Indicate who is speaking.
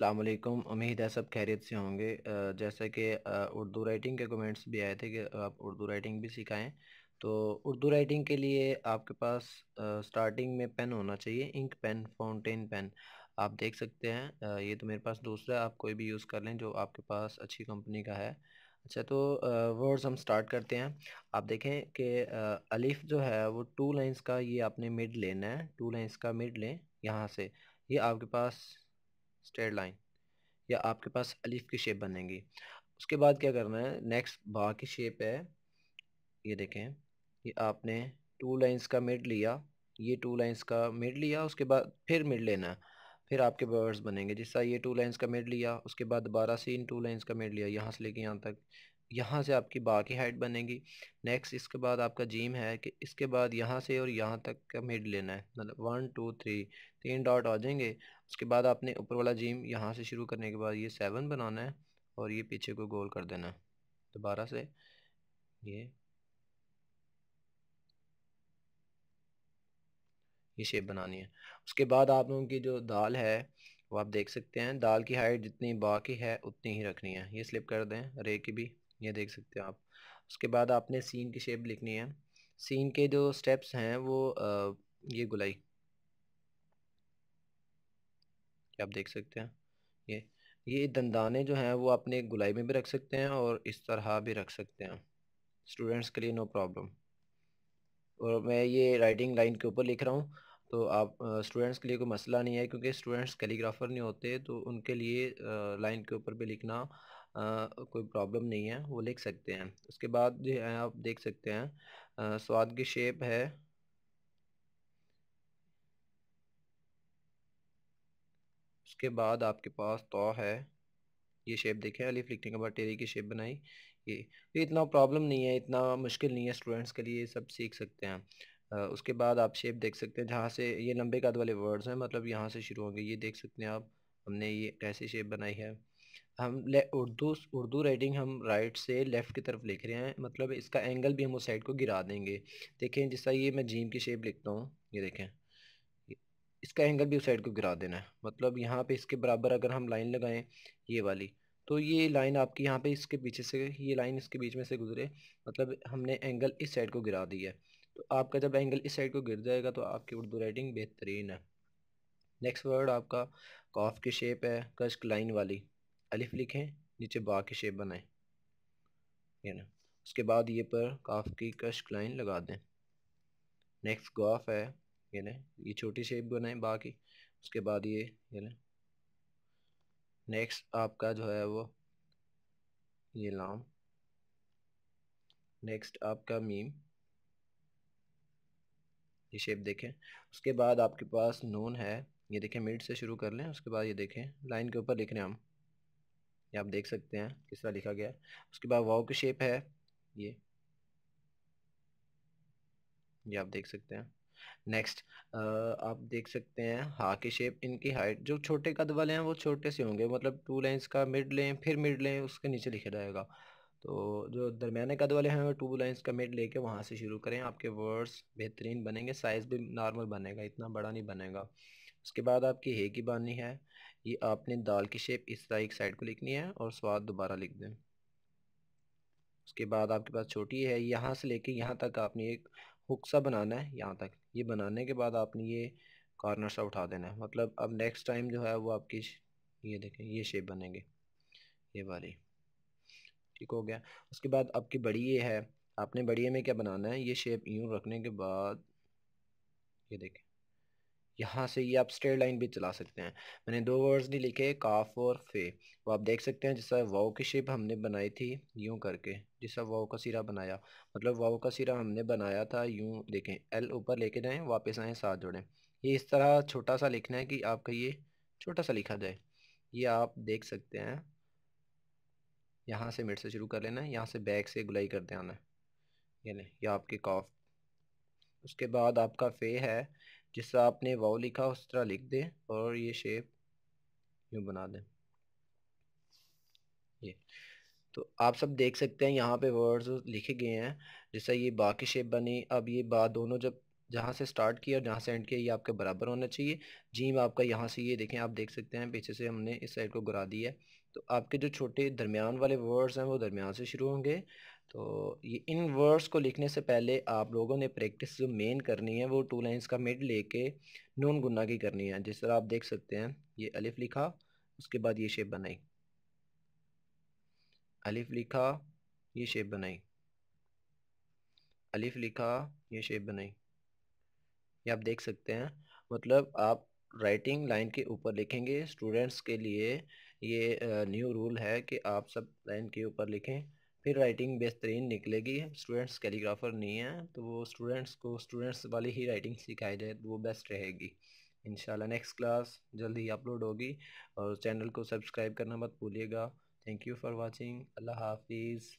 Speaker 1: वालेकुम। उम्मीद है सब खैरियत से होंगे। जैसे कि उर्दू राइटिंग के कमेंट्स भी आए थे कि आप उर्दू राइटिंग भी सिखाएँ। तो उर्दू राइटिंग के लिए आपके पास स्टार्टिंग में पेन होना चाहिए, इंक पेन, फाउंटेन पेन। आप देख सकते हैं ये तो मेरे पास दूसरा आप कोई भी यूज़ कर लें जो आपके पास अच्छी कंपनी का है। अच्छा तो वर्ड्स हम स्टार्ट करते हैं। आप देखें कि अलिफ जो है वो टू लाइंस का, ये आपने मिड लेना है, टू लाइंस का मिड लें यहाँ से। ये आपके पास स्ट्रेट लाइन, या आपके पास अलिफ की शेप बनेगी। उसके बाद क्या करना है, नेक्स्ट बा की शेप है, ये देखें, ये आपने टू लाइंस का मिड लिया, ये टू लाइंस का मिड लिया, उसके बाद फिर मिड लेना फिर आपके वर्ड्स बनेंगे। जिसका ये टू लाइंस का मिड लिया, उसके बाद दोबारा से इन टू लाइंस का मिड लिया, यहाँ से लेके यहाँ तक, यहाँ से आपकी बा की हाइट बनेगी। नेक्स्ट इसके बाद आपका जीम है कि इसके बाद यहाँ से और यहाँ तक का मिड लेना है मतलब वन, टू, थ्री, तीन डॉट आ जाएँगे उसके बाद आपने ऊपर वाला जीम यहाँ से शुरू करने के बाद ये सेवन बनाना है और ये पीछे को गोल कर देना है। दोबारा से ये ये शेप बनानी है। उसके बाद आप लोगों की जो दाल है, वो आप देख सकते हैं। दाल की हाइट जितनी बाकी है, उतनी ही रखनी है। ये स्लिप कर दें, रे की भी, ये देख सकते हैं आप। उसके बाद आपने सीन की शेप लिखनी है। सीन के जो स्टेप्स हैं, वो ये गुलाई। आप देख सकते हैं। ये ये दंदाने जो हैं वो अपने गुलाई में भी रख सकते हैं और इस तरह भी रख सकते हैं। स्टूडेंट्स के लिए नो प्रॉब्लम। और मैं ये राइटिंग लाइन के ऊपर लिख रहा हूँ तो आप स्टूडेंट्स के लिए कोई मसला नहीं है क्योंकि स्टूडेंट्स कैलीग्राफर नहीं होते तो उनके लिए लाइन के ऊपर भी लिखना आ, कोई प्रॉब्लम नहीं है वो लिख सकते हैं। उसके बाद जो है आप देख सकते हैं स्वाद की शेप है उसके बाद आपके पास तो है। ये शेप देखें अलिफ लिखने के बाद टेरी की शेप बनाई। ये ये इतना प्रॉब्लम नहीं है इतना मुश्किल नहीं है स्टूडेंट्स के लिए सब सीख सकते हैं। आ, उसके बाद आप शेप देख सकते हैं जहाँ से ये लंबे कद वाले वर्ड्स हैं मतलब यहाँ से शुरू होंगे। ये देख सकते हैं आप हमने ये कैसी शेप बनाई है। हम उर्दू उर्दू राइटिंग हम राइट से लेफ़्ट की तरफ़ लिख रहे हैं मतलब इसका एंगल भी हम उस साइड को गिरा देंगे। देखें जिसका ये मैं जीम की शेप लिखता हूँ ये देखें। इसका एंगल भी उस साइड को गिरा देना है। मतलब यहाँ पे इसके बराबर अगर हम लाइन लगाएँ ये वाली तो ये लाइन आपकी यहाँ पे इसके पीछे से, ये लाइन इसके बीच में से गुजरे मतलब हमने एंगल इस साइड को गिरा दिया है। तो आपका जब एंगल इस साइड को गिर जाएगा तो आपकी उर्दू राइटिंग बेहतरीन है। नेक्स्ट वर्ड आपका कॉफ की शेप है कश्क लाइन वाली। अलिफ लिखें, नीचे बा की शेप बनाएँ। ये ना। उसके बाद ये पर काफ की कश्क लाइन लगा दें। नेक्स्ट गॉफ है। ये ना ये छोटी शेप बनाएँ बा की उसके बाद ये ये ना नेक्स्ट आपका जो है वो, ये लाम नेक्स्ट आपका मीम ये शेप देखें। उसके बाद आपके पास नून है, ये देखें मिड से शुरू कर लें, उसके बाद ये देखें लाइन के ऊपर लिख रहे हैं हम। ये आप देख सकते हैं, किस तरह लिखा गया है। उसके बाद वाव की शेप है, ये। ये आप देख सकते हैं। नेक्स्ट आप देख सकते हैं हा की शेप इनकी हाइट जो छोटे कद वाले हैं वो छोटे से होंगे मतलब टू लाइंस का मिड लें फिर मिड लें उसके नीचे लिखा जाएगा। तो जो दरमियाने कद वाले हैं वो टू लाइंस का मिड लेके वहाँ से शुरू करें, आपके वर्ड्स बेहतरीन बनेंगे साइज़ भी नॉर्मल बनेगा, इतना बड़ा नहीं बनेगा। उसके बाद आपकी हे की बानी है, ये आपने दाल की शेप इस तरह एक साइड को लिखनी है और स्वाद दोबारा लिख दें। उसके बाद आपके पास छोटी है, यहाँ से लेके यहाँ तक आपने एक हुक सा बनाना है यहाँ तक। ये बनाने के बाद आपने ये कॉर्नर सा उठा देना है। मतलब अब नेक्स्ट टाइम जो है वो आपकी ये देखें, ये शेप बनेंगे। ये वाली। ठीक हो गया। उसके बाद आपकी बड़ी ये है। आपने बड़ी में क्या बनाना है? ये शेप यूँ रखने के बाद, ये देखें। यहाँ से ये आप स्ट्रेट लाइन भी चला सकते हैं। मैंने दो वर्ड्स नहीं लिखे, काफ और फे। वो आप देख सकते हैं, जैसा वाओ की शेप हमने बनाई थी, यूँ करके, जैसा वाओ का सिरा बनाया। मतलब वाओ का सिरा हमने बनाया था, यूँ देखें एल ऊपर लेके जाएँ, वापस आएँ, साथ जोड़ें। ये इस तरह छोटा सा लिखना है कि आपका ये छोटा सा लिखा जाए। ये आप देख सकते हैं। यहाँ से मिड से शुरू कर लेना है यहाँ से बैक से गुलाई करते आना। है ये लें ये आपकी कॉफ। उसके बाद आपका फे है। जिससे आपने वाव लिखा उस तरह लिख दें और ये शेप यूँ बना दें। ये। तो आप सब देख सकते हैं यहाँ पे वर्ड्स लिखे गए हैं जैसा ये बा की शेप बनी। अब ये बा दोनों जब जहाँ से स्टार्ट किया और जहाँ से एंड किया ये आपके बराबर होना चाहिए। जीम आपका यहाँ से ये देखें, आप देख सकते हैं पीछे से हमने इस साइड को गिरा दिया है। तो आपके जो छोटे दरमियान वाले वर्ड्स हैं वो दरमियान से शुरू होंगे। तो ये इन वर्ड्स को लिखने से पहले आप लोगों ने प्रैक्टिस जो मेन करनी है, वो टू लाइंस का मिड लेके नून गुना की करनी है। जिस तरह आप देख सकते हैं, ये अलिफ लिखा, उसके बाद ये शेप बनाई। अलिफ लिखा, ये शेप बनाई। अलिफ लिखा, ये शेप बनाई। ये आप देख सकते हैं मतलब आप राइटिंग लाइन के ऊपर लिखेंगे, स्टूडेंट्स के लिए ये न्यू रूल है कि आप सब लाइन के ऊपर लिखें। फिर राइटिंग बेहतरीन निकलेगी। स्टूडेंट्स कैलीग्राफर नहीं है तो वो स्टूडेंट्स को स्टूडेंट्स वाली ही राइटिंग सिखाई जाए तो वो बेस्ट रहेगी। इन नेक्स्ट क्लास जल्दी ही अपलोड होगी और चैनल को सब्सक्राइब करना मत भूलिएगा। थैंक यू फॉर वॉचिंग अल्लाह हाफिज़।